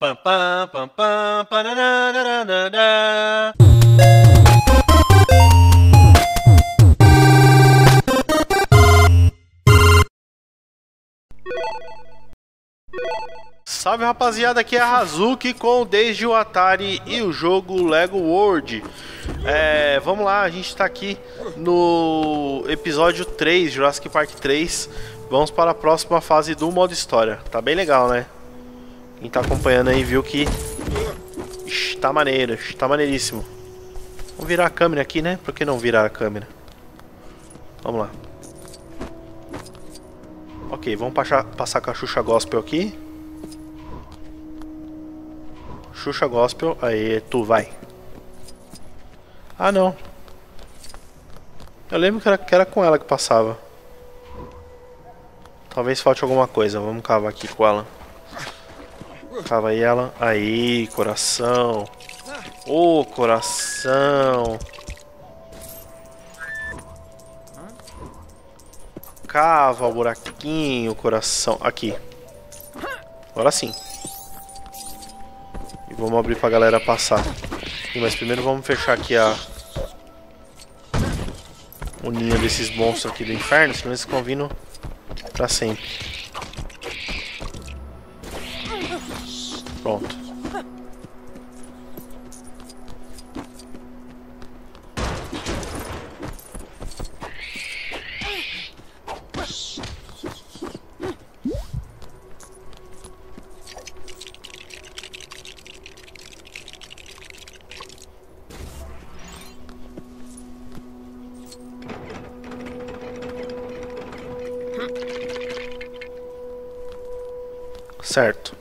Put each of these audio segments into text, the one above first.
Pam, pam, pam, pam. Salve rapaziada, aqui é a Hazuki com Desde o Atari e o jogo Lego World. É, vamos lá, a gente tá aqui no episódio 3, Jurassic Park 3. Vamos para a próxima fase do modo história. Tá bem legal, né? Quem tá acompanhando aí viu que Ixi, tá maneiro, tá maneiríssimo. Vamos virar a câmera aqui, né? Por que não virar a câmera? Vamos lá. Ok, vamos passar, passar com a Xuxa Gospel aqui. Xuxa Gospel, aí tu vai. Ah não. Eu lembro que era, que era com ela que passava. Talvez falte alguma coisa, vamos cavar aqui com ela. Cava aí ela. Aí, coração. Ô, oh, coração. Cava o buraquinho, coração. Aqui. Agora sim. E vamos abrir pra galera passar. Mas primeiro vamos fechar aqui a... O ninho desses monstros aqui do inferno, senão eles vindo pra sempre. Certo.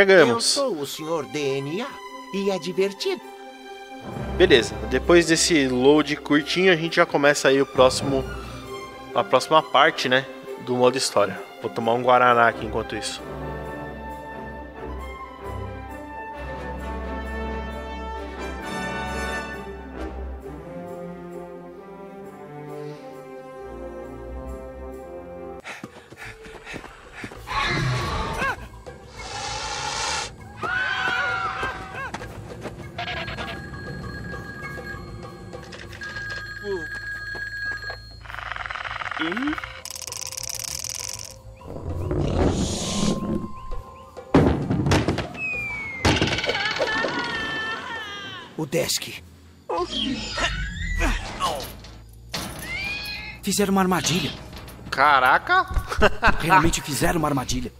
Chegamos. Eu sou o senhor DNA e é divertido. Beleza, depois desse load curtinho, a gente já começa aí o próximo a próxima parte, né, do modo história. Vou tomar um guaraná aqui enquanto isso. O desk. Fizeram uma armadilha. Caraca! Realmente fizeram uma armadilha.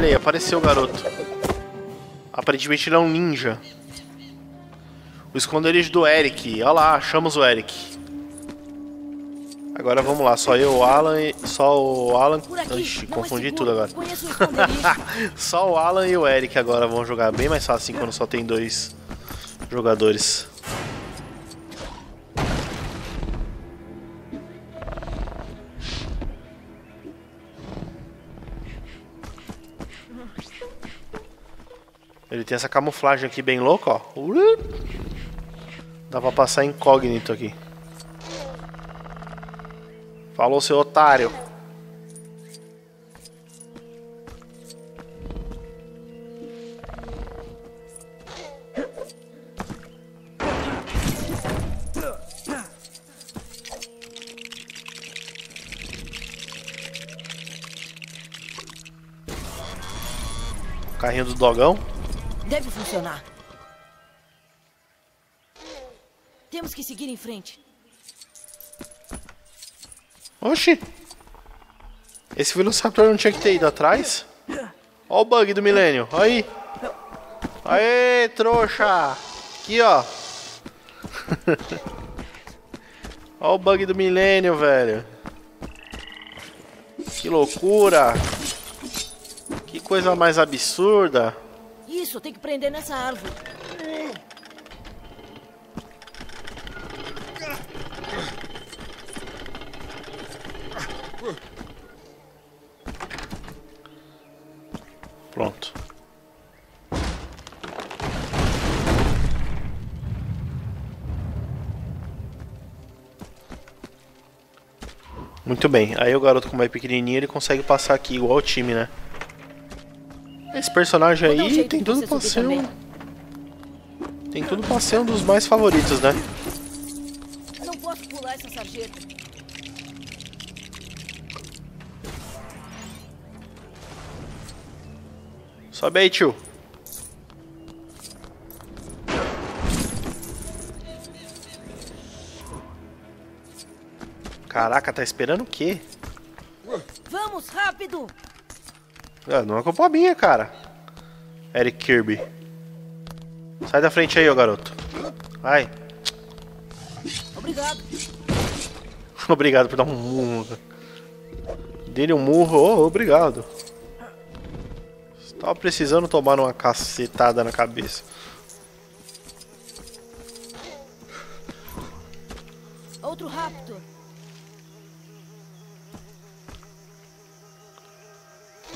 Olha aí, apareceu o garoto. Aparentemente ele é um ninja. O esconderijo do Eric. Olha lá, achamos o Eric. Agora vamos lá, só eu, o Alan e. Só o Alan. Ixi, confundi é tudo agora. só o Alan e o Eric agora vão jogar. Bem mais fácil assim quando só tem dois jogadores. Ele tem essa camuflagem aqui bem louca, ó. Dá pra passar incógnito aqui. Falou, seu otário. Carrinho do dogão. Deve funcionar. Temos que seguir em frente. Oxi. Esse Velociraptor não tinha que ter ido atrás? Ó o bug do milênio. Aí. Aê, trouxa. Aqui, ó. Ó o bug do milênio, velho. Que loucura. coisa mais absurda. Isso, tem que prender nessa árvore. Pronto. Muito bem. Aí o garoto, como é pequenininho, ele consegue passar aqui igual o time, né? Esse personagem Vou um aí jeito tem tudo pra ser um... Tem tudo pra ser um dos mais favoritos, né? Não posso pular essa sarjeta. Sobe aí, tio. Caraca, tá esperando o quê? Vamos, rápido! Ah, não é culpa minha, cara. Eric Kirby. Sai da frente aí, ô garoto. Vai. Obrigado. Obrigado por dar um murro. Dele um murro. Oh, obrigado. Tava precisando tomar uma cacetada na cabeça. Outro Raptor.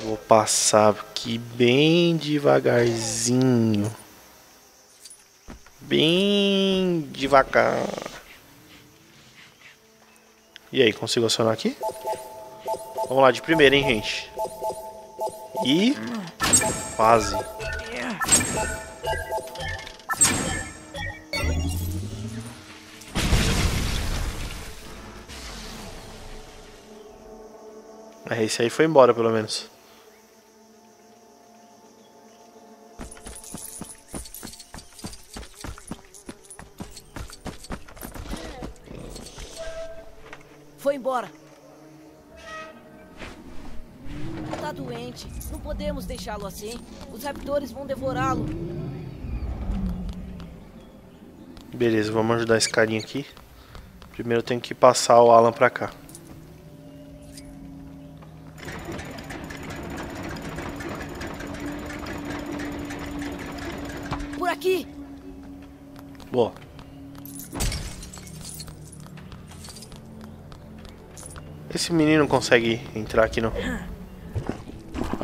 Vou passar aqui bem devagarzinho. Bem devagar. E aí, consigo acionar aqui? Vamos lá de primeira, hein, gente? E... Quase. É, esse aí foi embora, pelo menos. Doente. Não podemos deixá-lo assim. Os raptores vão devorá-lo. Beleza, vamos ajudar esse carinha aqui. Primeiro eu tenho que passar o Alan pra cá. Por aqui! Boa. Esse menino consegue entrar aqui não.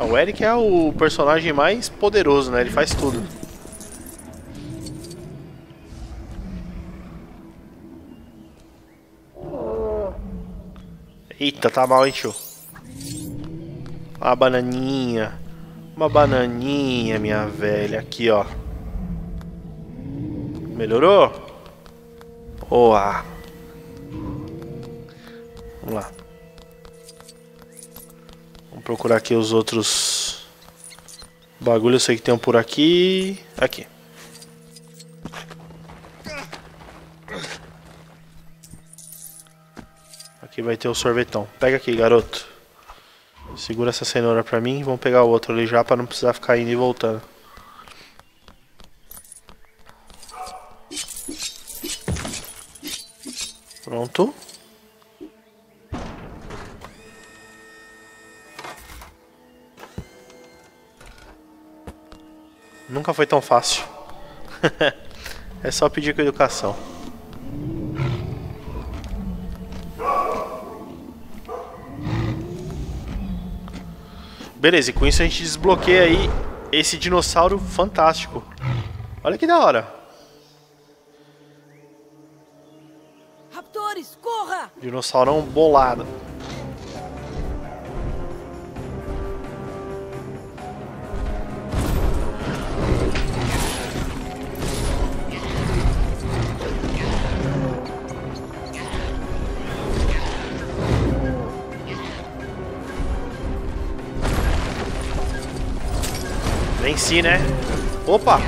Ah, o Eric é o personagem mais poderoso, né? Ele faz tudo. Eita, tá mal, hein, tio? Uma bananinha. Uma bananinha, minha velha. Aqui, ó. Melhorou? Boa. Vamos lá. Procurar aqui os outros bagulho. Eu sei que tem um por aqui. Aqui. Aqui vai ter o sorvetão. Pega aqui, garoto. Segura essa cenoura pra mim. Vamos pegar o outro ali já pra não precisar ficar indo e voltando. Pronto. Nunca foi tão fácil. é só pedir com educação. Beleza, e com isso a gente desbloqueia aí esse dinossauro fantástico. Olha que da hora. Raptores, corra! Dinossaurão bolado. Venci, né? Opa!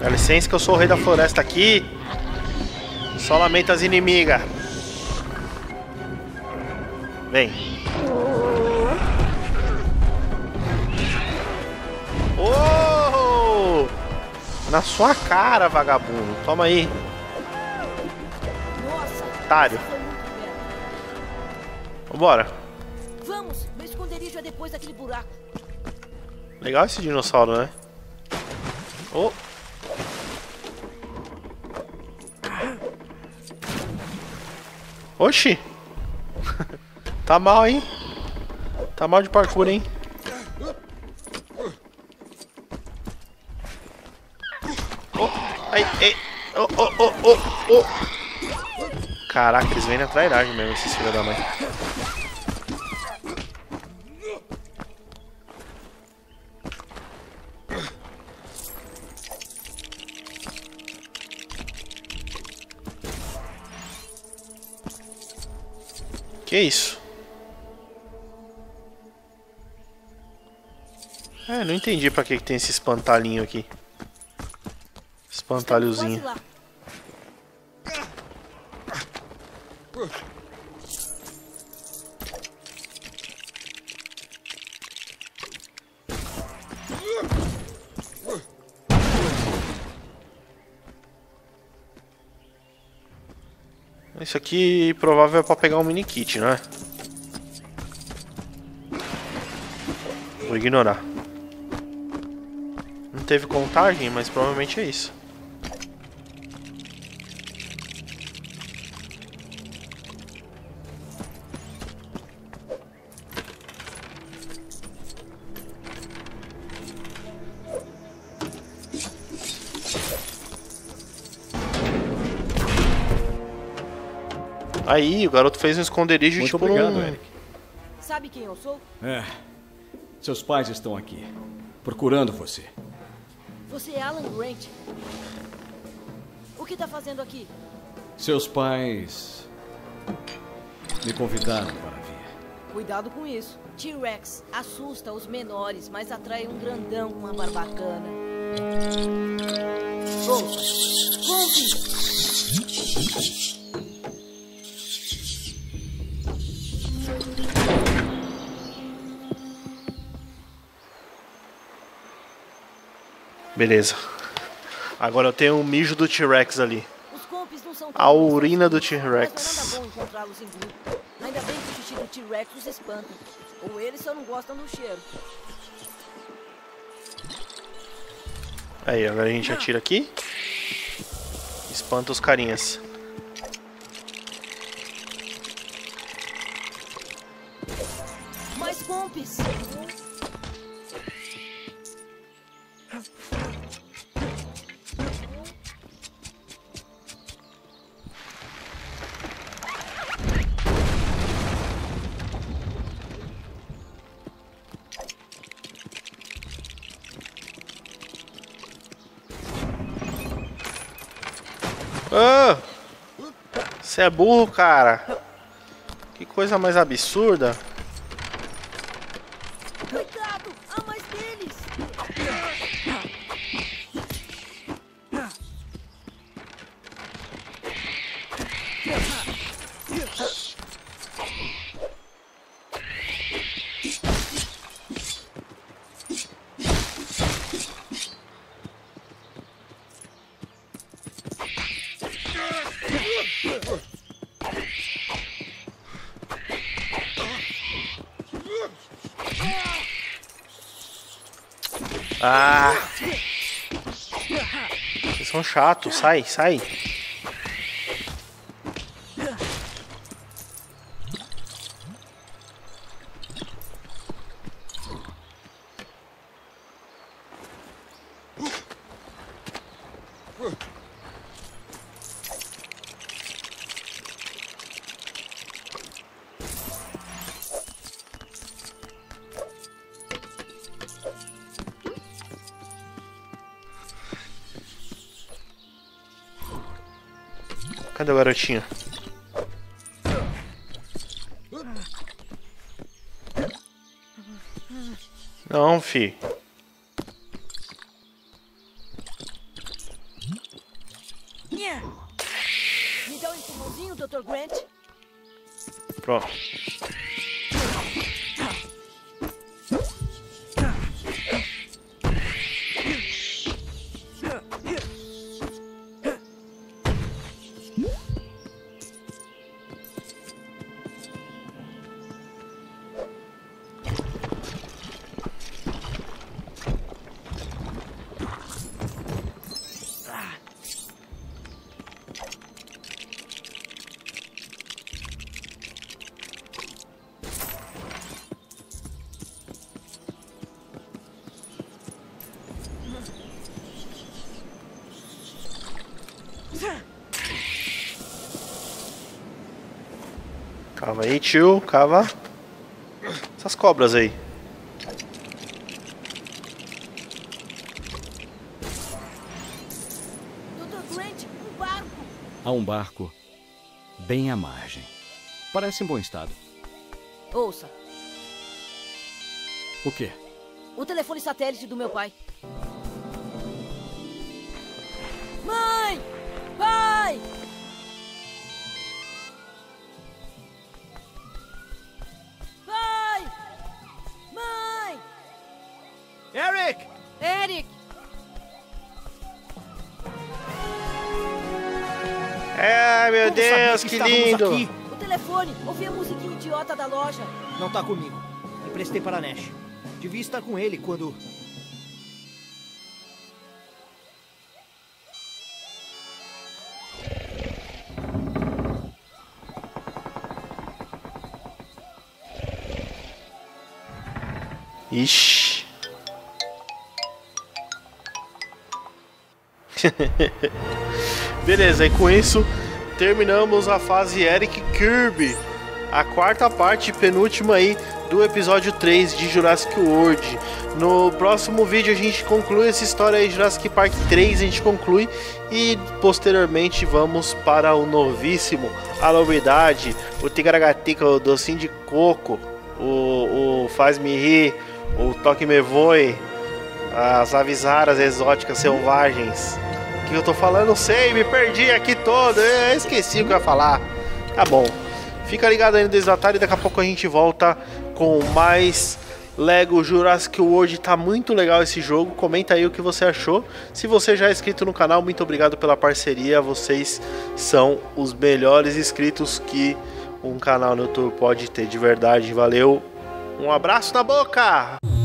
Dá licença que eu sou o rei da floresta aqui. Só lamenta as inimigas. Vem. Oh! Na sua cara, vagabundo. Toma aí. Otário. Vambora. Vamos, meu esconderijo é depois daquele buraco. Legal esse dinossauro, né? Oh. Oxi. tá mal, hein? Tá mal de parkour, hein? Oh, ai, ai. Oh, oh, oh, oh, oh. Caraca, eles vêm na trairagem mesmo, esses filhos da mãe. Que isso? É, não entendi pra que, tem esse espantalhinho aqui. Espantalhozinho. Isso aqui provável é pra pegar um mini kit, não é? Vou ignorar. Não teve contagem, mas provavelmente é isso. Aí, o garoto fez um esconderijo Muito tipo obrigado, num... Eric. Sabe quem eu sou? É. Seus pais estão aqui, procurando você. Você é Alan Grant. O que tá fazendo aqui? Seus pais me convidaram para vir. Cuidado com isso. T-Rex assusta os menores, mas atrai um grandão com uma barbacana. Ouça. Compre! Beleza. Agora eu tenho um mijo do T-Rex ali. A tão urina do T-Rex. Ainda bem que o xixi do T-Rex os espanta. Ou eles só não gostam do cheiro. Aí, agora a gente atira aqui. Espanta os carinhas. Você é burro, cara. Que coisa mais absurda. Ah! Vocês são chatos. Sai, sai. Cadê o garotinho? Não, fi. Calma aí, tio. Calma. Essas cobras aí. Dr. Grant, um barco! Há um barco bem à margem. Parece em bom estado. Ouça, O quê? o telefone satélite do meu pai. Eric! Ai, meu Como Deus, que que lindo. aqui? O telefone! Ouvi a musiquinha idiota da loja. Não tá comigo. Emprestei para Nash. Devia estar com ele quando. Ixi. Beleza, e com isso terminamos a fase Eric Kirby, a quarta parte, penúltima aí do episódio 3 de Jurassic World. No próximo vídeo a gente conclui essa história aí, Jurassic Park 3, a gente conclui e posteriormente vamos para o novíssimo, a novidade, o Tigaragatica, o docinho de coco, o, o Faz-me rir, o Toque Me Voe, as avisaras exóticas selvagens. O que eu tô falando? Não sei, me perdi aqui todo. Eu esqueci o que eu ia falar. Tá bom. Fica ligado aí no Desatar e daqui a pouco a gente volta com mais Lego Jurassic World. Tá muito legal esse jogo. Comenta aí o que você achou. Se você já é inscrito no canal, muito obrigado pela parceria. Vocês são os melhores inscritos que um canal no YouTube pode ter de verdade. Valeu. Um abraço na boca!